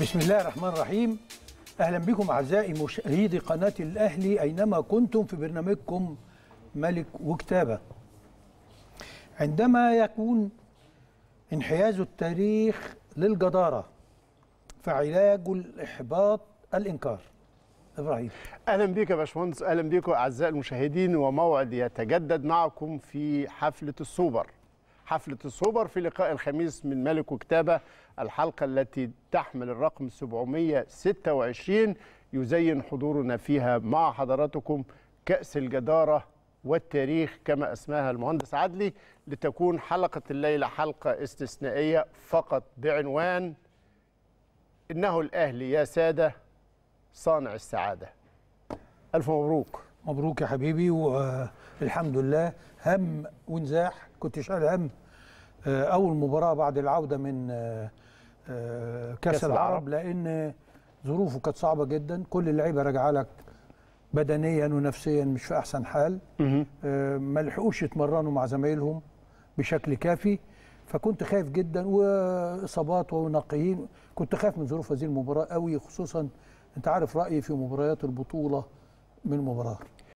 بسم الله الرحمن الرحيم. أهلا بكم أعزائي مشاهدي قناة الأهلي أينما كنتم في برنامجكم ملك وكتابة. عندما يكون انحياز التاريخ للجدارة فعلاج الإحباط الإنكار. إبراهيم. أهلا بك يا باشمهندس أهلا بكم أعزائي المشاهدين وموعد يتجدد معكم في حفلة السوبر. حفلة السوبر في لقاء الخميس من ملك وكتابة. الحلقة التي تحمل الرقم 726 يزين حضورنا فيها مع حضراتكم كأس الجدارة والتاريخ كما أسماها المهندس عدلي لتكون حلقة الليلة حلقة استثنائية فقط بعنوان إنه الأهلي يا سادة صانع السعادة. ألف مبروك. مبروك يا حبيبي والحمد لله. هم ونزاح كنت شايل هم آه، أول مباراة بعد العودة من آه، آه، كأس, كأس العرب العرب. لأن ظروفه كانت صعبة جدا. كل اللعيبة راجعة لك بدنيا ونفسيا مش في أحسن حال. ما لحقوش يتمرنوا مع زمايلهم بشكل كافي. فكنت خايف جدا وإصابات ونقيين. كنت خايف من ظروف هذه المباراة قوي خصوصا أنت عارف رأيي في مباريات البطولة. من المباراه